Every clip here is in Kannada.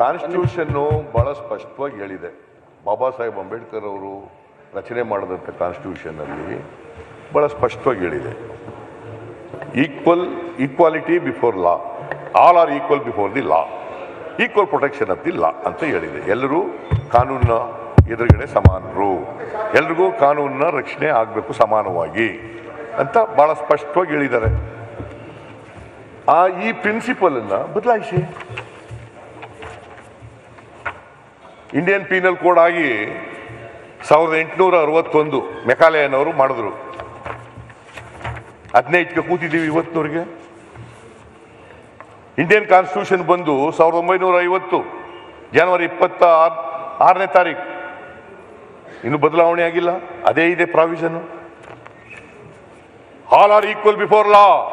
ಕಾನ್ಸ್ಟಿಟ್ಯೂಷನ್ನು ಬಹಳ ಸ್ಪಷ್ಟವಾಗಿ ಹೇಳಿದೆ. ಬಾಬಾ ಸಾಹೇಬ್ ಅಂಬೇಡ್ಕರ್ ಅವರು ರಚನೆ ಮಾಡಿದಂಥ ಕಾನ್ಸ್ಟಿಟ್ಯೂಷನ್ನಲ್ಲಿ ಬಹಳ ಸ್ಪಷ್ಟವಾಗಿ ಹೇಳಿದೆ. Equal equality before law all are equal before the law equal protection of the law ಅಂತ ಹೇಳಿದೆ. ಎಲ್ಲರೂ ಕಾನೂನಿನ ಎದುರುಗಡೆ ಸಮಾನರು. ಎಲ್ರಿಗೂ ಕಾನೂನಿನ ರಕ್ಷಣೆ ಆಗಬೇಕು ಸಮಾನವಾಗಿ ಅಂತ ಭಾಳ ಸ್ಪಷ್ಟವಾಗಿ ಹೇಳಿದ್ದಾರೆ. ಆ ಈ ಪ್ರಿನ್ಸಿಪಲನ್ನು ಬದಲಾಯಿಸಿ. ಇಂಡಿಯನ್ ಪೀನಲ್ ಕೋಡ್ ಆಗಿ ಸಾವಿರದ ಎಂಟುನೂರ ಅರವತ್ತೊಂದು ಮೆಕಾಲಯನವರು ಮಾಡಿದ್ರು. ಹದಿನೈದಕ್ಕೆ ಕೂತಿದ್ದೀವಿ ಇವತ್ತಿನವರಿಗೆ. ಇಂಡಿಯನ್ ಕಾನ್ಸ್ಟಿಟ್ಯೂಷನ್ ಬಂದು ಸಾವಿರದ ಒಂಬೈನೂರ ಐವತ್ತು ಜನವರಿ ಇಪ್ಪತ್ತ ಆರ್- ಆರನೇ ತಾರೀಕು ಇನ್ನು ಬದಲಾವಣೆ ಆಗಿಲ್ಲ. ಅದೇ ಇದೆ provision all are equal before law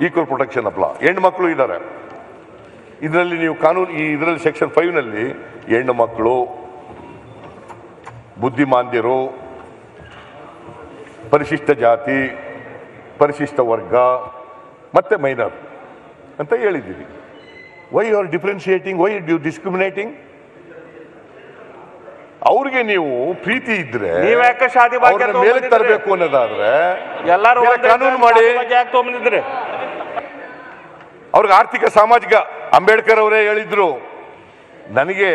equal protection of law ಹೆಣ್ಣು ಮಕ್ಕಳು ಇದ್ದಾರೆ. ಇದರಲ್ಲಿ ನೀವು ಕಾನೂನು ಈ ಇದರಲ್ಲಿ ಸೆಕ್ಷನ್ ಫೈವ್ನಲ್ಲಿ ಹೆಣ್ಣು ಮಕ್ಕಳು ಬುದ್ಧಿಮಾಂದ್ಯರು ಪರಿಶಿಷ್ಟ ಜಾತಿ ಪರಿಶಿಷ್ಟ ವರ್ಗ ಮತ್ತೆ ಮೈನರ್ ಅಂತ ಹೇಳಿದ್ದೀರಿ. Why you are differentiating why you discriminating ಅವ್ರಿಗೆ ನೀವು ಪ್ರೀತಿ ಇದ್ರೆ ಶಾದಿ ಮೇಲೆ ತರಬೇಕು ಅನ್ನೋದಾದ್ರೆ ಎಲ್ಲರೂ ಕಾನೂನು ಮಾಡಿ ಅವ್ರಿಗೆ ಆರ್ಥಿಕ ಸಾಮಾಜಿಕ ಅಂಬೇಡ್ಕರ್ ಅವರೇ ಹೇಳಿದ್ರು, ನನಗೆ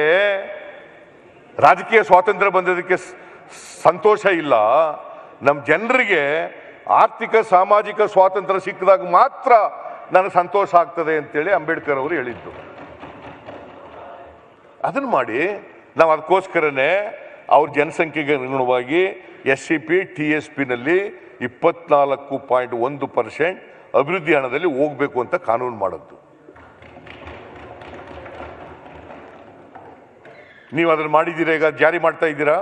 ರಾಜಕೀಯ ಸ್ವಾತಂತ್ರ್ಯ ಬಂದದಕ್ಕೆ ಸಂತೋಷ ಇಲ್ಲ. ನಮ್ಮ ಜನರಿಗೆ ಆರ್ಥಿಕ, ಸಾಮಾಜಿಕ ಸ್ವಾತಂತ್ರ್ಯ ಸಿಕ್ಕಿದಾಗ ಮಾತ್ರ ನನಗೆ ಸಂತೋಷ ಆಗ್ತದೆ ಅಂತೇಳಿ ಅಂಬೇಡ್ಕರ್ ಅವರು ಹೇಳಿದ್ದು. ಅದನ್ನು ಮಾಡಿ ನಾವು ಅದಕ್ಕೋಸ್ಕರನೇ ಅವ್ರ ಜನಸಂಖ್ಯೆಗೆ ಅನುಗುಣವಾಗಿ S C P, T S ಪಿನಲ್ಲಿ ಇಪ್ಪತ್ನಾಲ್ಕು ಪಾಯಿಂಟ್ ಒಂದು ಪರ್ಸೆಂಟ್ ಅಭಿವೃದ್ಧಿ ಹಣದಲ್ಲಿ ಹೋಗ್ಬೇಕು ಅಂತ ಕಾನೂನು ಮಾಡದ್ದು ನೀವು ಅದನ್ನು ಮಾಡಿದ್ದೀರಾ ಈಗ, ಜಾರಿ ಮಾಡ್ತಾ ಇದ್ದೀರಾ?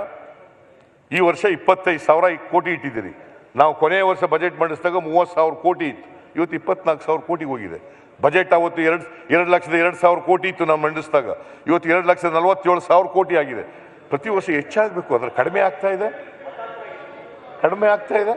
ಈ ವರ್ಷ ಇಪ್ಪತ್ತೈದು ಸಾವಿರ ಕೋಟಿ ಇಟ್ಟಿದ್ದೀರಿ. ನಾವು ಕೊನೆಯ ವರ್ಷ ಬಜೆಟ್ ಮಂಡಿಸಿದಾಗ ಮೂವತ್ತು ಸಾವಿರ ಕೋಟಿ ಇತ್ತು. ಇವತ್ತು ಇಪ್ಪತ್ನಾಲ್ಕು ಸಾವಿರ ಕೋಟಿಗೆ ಹೋಗಿದೆ. ಬಜೆಟ್ ಅವತ್ತು ಎರಡು ಎರಡು ಲಕ್ಷದ ಎರಡು ಸಾವಿರ ಕೋಟಿ ಇತ್ತು ನಾವು ಮಂಡಿಸಿದಾಗ. ಇವತ್ತು ಎರಡು ಲಕ್ಷದ ನಲವತ್ತೇಳು ಸಾವಿರ ಕೋಟಿ ಆಗಿದೆ. ಪ್ರತಿ ವರ್ಷ ಹೆಚ್ಚಾಗಬೇಕು, ಅದರ ಕಡಿಮೆ ಆಗ್ತಾ ಇದೆ? ಕಡಿಮೆ ಆಗ್ತಾ ಇದೆ?